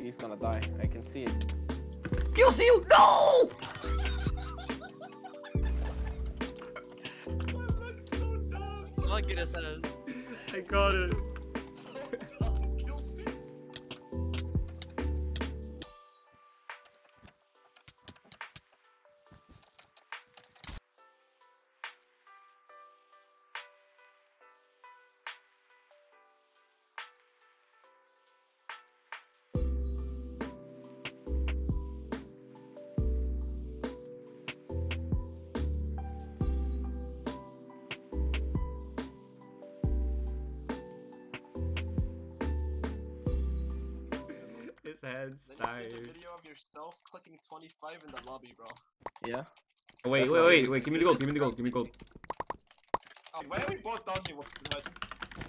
he's gonna die. I can see it. Kill you? No! Someone get us as. I got it. His head's Then you see the video of yourself clicking 25 in the lobby, bro. Yeah. Oh, wait, That's wait, wait, wait. Give me the gold. Give me the gold. Give me gold. Oh, why are we both down here with the?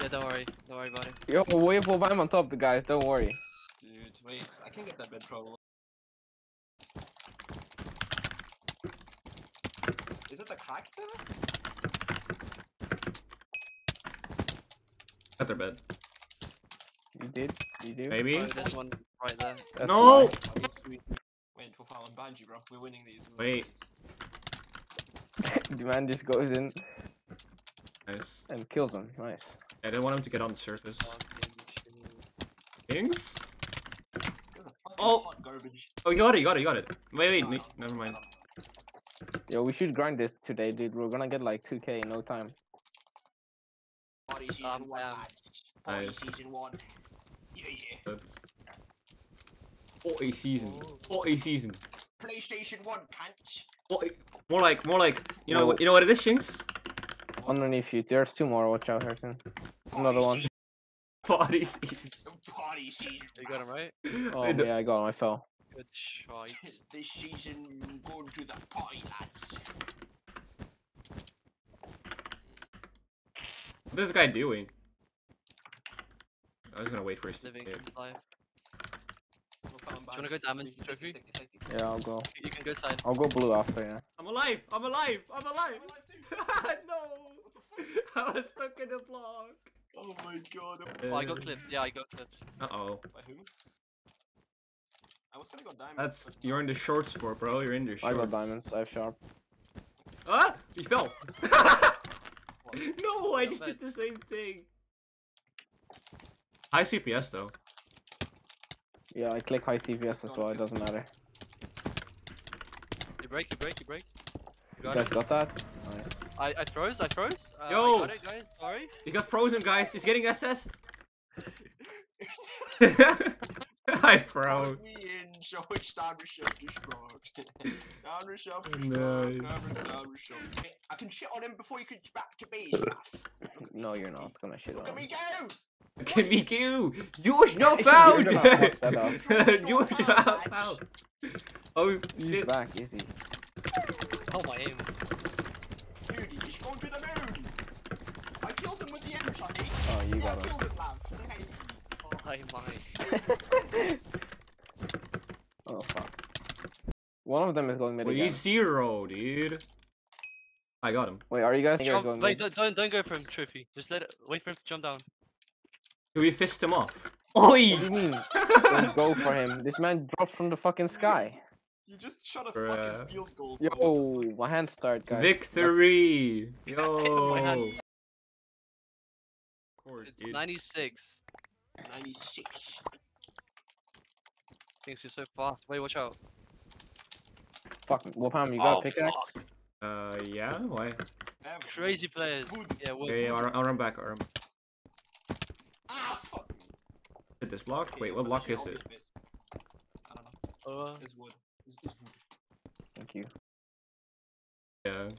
Yeah, don't worry. Don't worry about it. Yo, wait for I'm on top, the guys. Don't worry. Dude, wait, I can get that mid trouble. Is it the cracked server? At their bed. You did. You do. Maybe. Oh, there's one right there. That's No! nice. Oh, he's sweet. Wait, we'll follow Banji, bro. We're winning these. We're Wait. winning these. the man just goes in Nice. and kills him. Nice. I didn't want him to get on the surface. Kings? This is a fucking Oh. garbage. Oh, you got it. You got it. You got it. Wait, wait. Nah, ne- never mind. nah. Yo, we should grind this today, dude. We're gonna get like 2k in no time. Party season Um, one, lads. Party Nice. season one. Yeah, yeah. Hot a season. Oh. Hot a season. PlayStation one, can't. Hot a- More like, more like. You know, what- you know what it is, Shinx? Underneath you. There's two more. Watch out, Harrison. Another one. Party season. Party season. You got him right? Oh I yeah, I got him. I fell. Good shite. this season, going to the party, lads. What is this guy doing? I was gonna wait for his Living yeah. his life. We'll put him Do you wanna go diamond, Take- take Trofy? these, take these, take these. Yeah, I'll go. You can go side. I'll go blue after. Yeah. I'm alive! I'm alive! I'm alive! I'm alive too. no! What the fuck? I was stuck in a block. Oh my god. Oh, I got clipped. Yeah, I got clipped. Uh oh. By who? I was gonna go diamond. That's but, you're in the shorts for, bro. You're in the short. I shorts. got diamonds. I have sharp. Ah! He fell. No, I just did the same thing. High CPS though. Yeah, I click high CPS as well. It doesn't matter. You break, you break, you break. You You got guys it. got that? Nice. I, I froze, I froze. Uh, Yo! I got it, guys. Sorry. He got frozen, guys. He's getting assessed. I froze. Put me in, show which down Rishab destroyed. down Rishab Nice. destroyed. Down down Rishab. I can shit on him before you can back to base. bruv. No, you're not gonna shit Look on at me me. go! Give me Q. You're not You're found. gonna fuck that up. You're not found. Oh He's shit. back, is he? Oh, my aim. Dude, he's going to the moon! I killed him with the M shot, Oh, you I got him. killed him, Oh, my. oh fuck. One of them is going mid Well, again. he's zero, dude. I got him. Wait, are you guys Jump, going wait, mid? don't, don't, don't go for him, Trofy. Just let it, wait for him to jump down. Do we fist him off? Oi! What do you mean? Don't go for him. This man dropped from the fucking sky. You just shot a Bruh. fucking field goal. Yo, bro. my hand start, guys. That's- Victory! Yo! My hands- Court, It's dude. 96. 96. Thinks you're so fast. Wait, watch out. Fuck, Wapaam, you got Oh, a pickaxe? fuck. Uh, yeah? Why? Crazy players. Food. Yeah, what? Yeah, yeah, I'll, I'll run back. I'll run Ah, fuck. Hit this block? Okay, Wait, what block is it? these bits- I don't know. Uh, It's wood. It's, it's wood. Thank you. Yeah.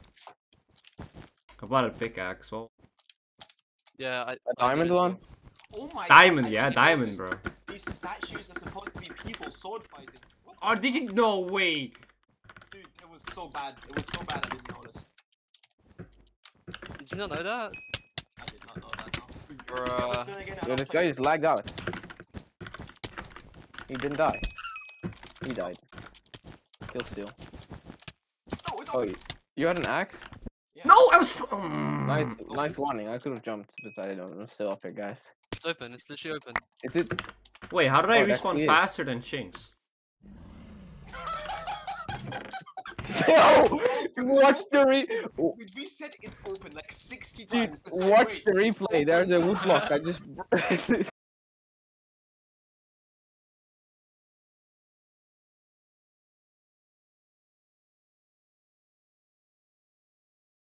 I bought a pickaxe. Well, yeah, I, A I diamond did as one? Oh my diamond, God, I yeah, just diamond, bro. These statues are supposed to be people sword fighting. What the Oh, did you? No way! Dude, it was so bad. It was so bad I didn't notice. well. Did you not know that? I did not know that. No. Bruh. But then again, I Yo, this guy just lagged out. He didn't die. He died. Kill steal. Oh, Oh, you, you had an axe? Yeah. No, I was. Um, Nice, nice warning. I could have jumped, but I don't. I'm still up here, guys. It's open. It's literally open. Is it? Wait, how did I Oh, that respawn is. faster than Shinx? Yo, watch the re. We, we said it's open like 60 Dude, times. This watch wait, the replay. There's a open. wood block. I just.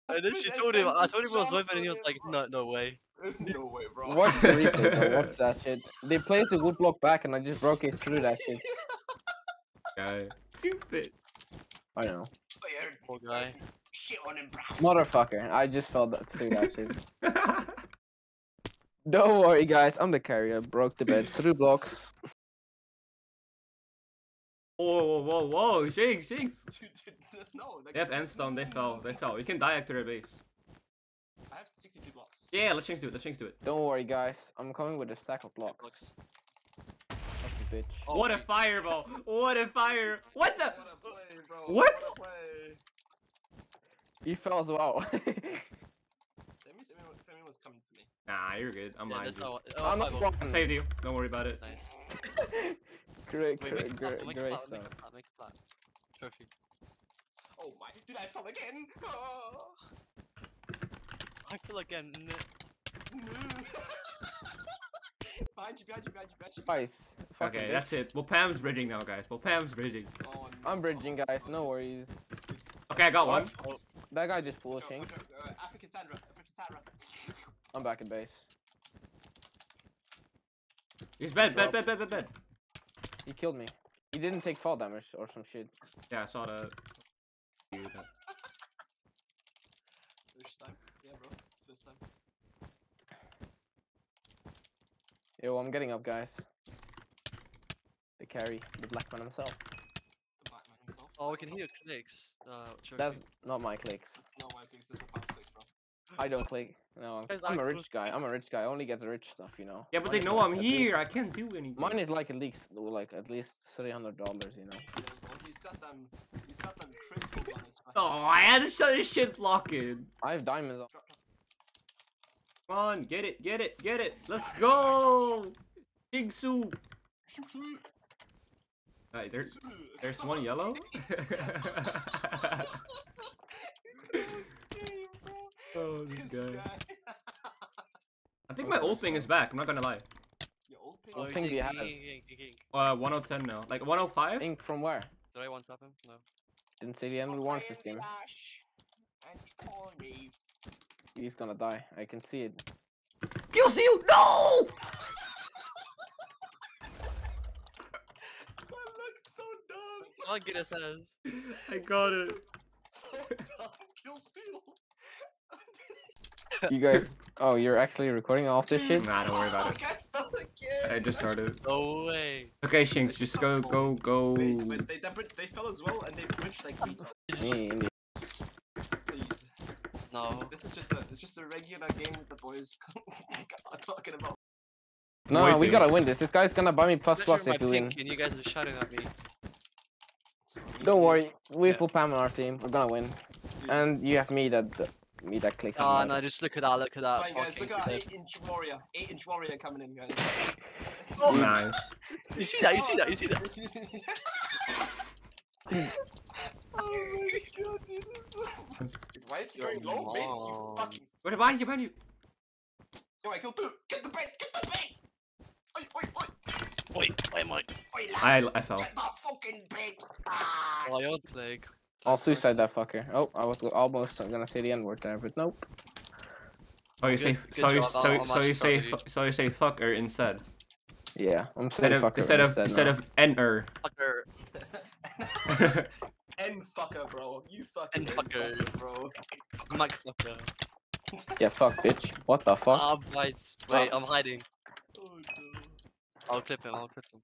I literally That told him. I told him it was jumped open, and he was like, "No, no way." no way, bro. watch the replay. Bro. What's that shit? They placed a wood block back, and I just broke it through that shit. Guy. Stupid. I know, yeah, Poor guy. Shit on him, bro. motherfucker. I just fell that through that shit. Don't worry, guys. I'm the carrier. Broke the bed through blocks. whoa, whoa, whoa, whoa, Shinx, Shinx. Dude, dude, no. They have endstone, they fell, they fell. You can die after their base. I have 62 blocks. Yeah, let Shinx do it, let Shinx do it. Don't worry, guys. I'm coming with a stack of blocks. Looks. Fuck you, bitch. Oh, what a oh, fireball! What a fire! What the? What a play, bro. What? a play. He fell as well. That means everyone, everyone was coming to me. Nah, you're good. I'm Yeah, behind there's you. I'm Oh, not blocking. I saved you. Don't worry about it. Nice. great, Wait, great, great, make a great flat, make stuff. a flat, make a flat. Trofy. Oh my, did I fall again? Oh. I feel again. n- behind you, behind you, behind you, behind you. Guys, fucking Okay, bitch. that's it. Well, Pam's bridging now, guys. Well, Pam's bridging. Oh, I'm bridging, guys. No worries. Okay, I got one. Oh, That guy just full go, of go, Shinx. go, go, uh, African Sandra, African Sandra. I'm back in base. He's bed, bed, bed, bed, bed, bed. He killed me. He didn't take fall damage or some shit. Yeah, I saw that. Dude, First time, yeah, bro. First time. Yo, I'm getting up, guys. The carry, the black man himself. The black man himself. Oh, we can hear clicks. Uh, Trofy. That's not my clicks. No, I think this is what clicks, bro. I don't click. No, I'm, Guys, I'm I a rich guy. I'm a rich guy. I only get the rich stuff, you know. Yeah, but Mine they know like I'm at least- here. I can't do anything. Mine is like at least like at least three hundred dollars, you know. Yeah, bro. He's got them. He's got them crystals on his. fucking- Oh, I had to shut this shit blocking. I have diamonds. On. Drop, drop. Come on, get it, get it, get it. Let's go. Big soup. Shoot, shoot, Alright, there's there's one yellow. Oh, this guy. I think my ult ping is back. I'm not gonna lie. Your old pig. What Oh, ping do you have? Uh, 110 now. Like 105? Ink from where? Did I one tap him? No. Didn't see the end of the warrant system. And call me. He's gonna die. I can see it. Kill you! No! That looked so dumb. Someone get us as. I got it. So dumb. Kill steal. You guys. Oh, you're actually recording all this shit. Nah, don't worry about it. I fell again. I just started. No way. Okay, Shinx, just go, go, go. Wait, but they, they, they fell as well and they bridged like me. Me in Please. No. This is just a it's just a regular game the boys are talking about. No, Wait, we dude. gotta win this. This guy's gonna buy me plus I'm plus my if we win. pink and you guys are shouting at me. Don't worry, we Yeah. full Pam on our team. We're gonna win. Dude, And you have me that me that clicks. Ah, on Oh my- no, just look at that, look at that. fine, guys. Look at that 8 inch warrior. 8 inch warrior coming in, guys. oh. Nice. You see that, you see that, you see that. oh my god, dude. this Dude, Why is he going low, mate? You Mom. fucking. Wait, behind you, behind you. Yo, I killed two. Get the bait! Get the bait! Oi, oi, oi! Wait, wait, wait. Oi, I, lads! I fell. Get that fucking bait! Oh, plague. I'll suicide that fucker. Oh, I was almost I'm gonna say the N word there, but nope. Oh, you Good- say, good so you, job, so, I'm- you- I'm so you say, proud of so you say fucker instead. Yeah, I'm Instead saying of, fucker instead of, instead now. of enter. Fucker. N fucker, bro. You fucking N N fucker. fucker, bro. Mike fucker. Yeah, fuck, bitch. What the fuck? Ah, bites. Wait, I'm hiding. No. I'll clip him, I'll clip him.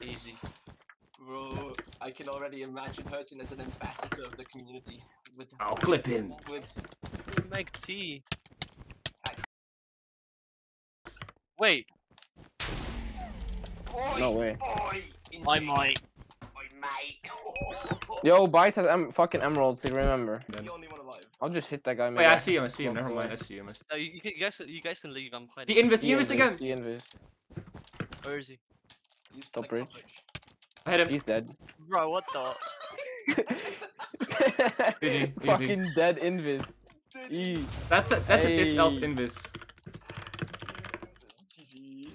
Easy. Bro, I can already imagine Hurtin as an ambassador of the community. With I'll clip him. With Make tea. Wait, Oi, No way. Oi, I Inji. might. Oi, mate. Yo, Bite has em fucking emeralds, so remember. Then- the only one alive. I'll just hit that guy. Wait, I see him. I see him. Never mind. I see him. I see No, you, you, guys, you guys can leave. I'm hiding. He invis. He He invis again. invis, He invis. Where is he? He's Top like bridge. I hit him. He's dead. Bro, what the? easy. Fucking dead invis. E. That's a, that's an it's else Hey. invis. GG.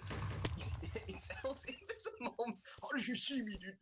It's else invisible. How do you see me, dude?